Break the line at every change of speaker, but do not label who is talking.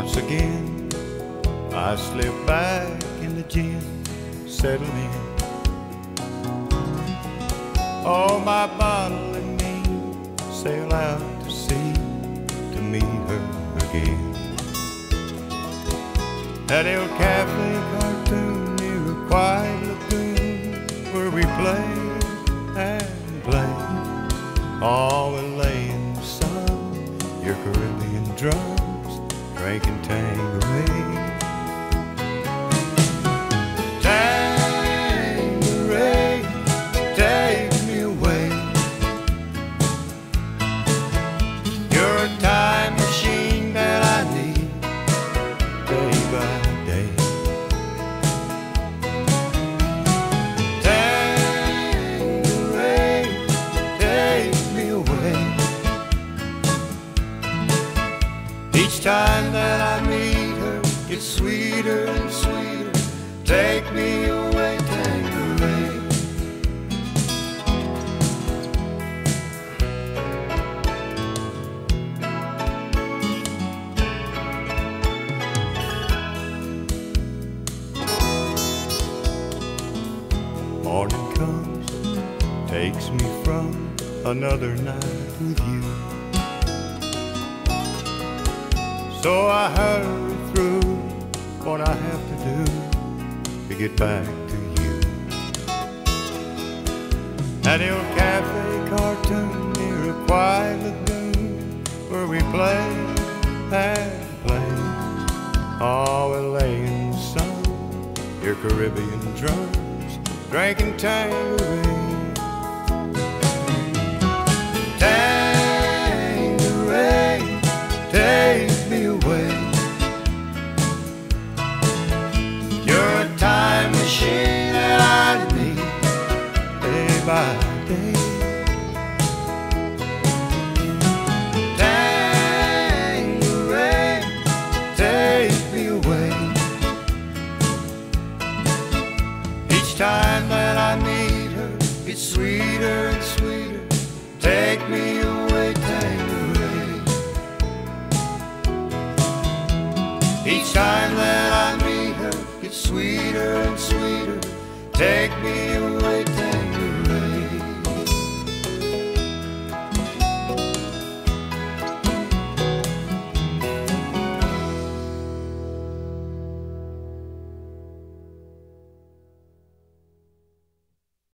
again, I slip back in the gin, settle in. Oh, my bottle and me sail out to sea to meet her again. That El Cafe cartoon near a quiet lagoon where we play and play. All we lay in the sun, your Caribbean drums, drinking Tanqueray. Each time that I meet her, it's sweeter and sweeter. Take me away, Tanqueray. Morning comes, takes me from another night with you. So I hurry through what I have to do to get back to you. At El Cafe cartoon near a quiet lagoon where we play and play. Oh, we lay in the sun, your Caribbean drums, drinking Tanqueray. By day. Tanqueray, take me away. Each time that I meet her, it's sweeter and sweeter. Take me away, Tanqueray. Each time that I meet her, it's sweeter and sweeter. Take me away.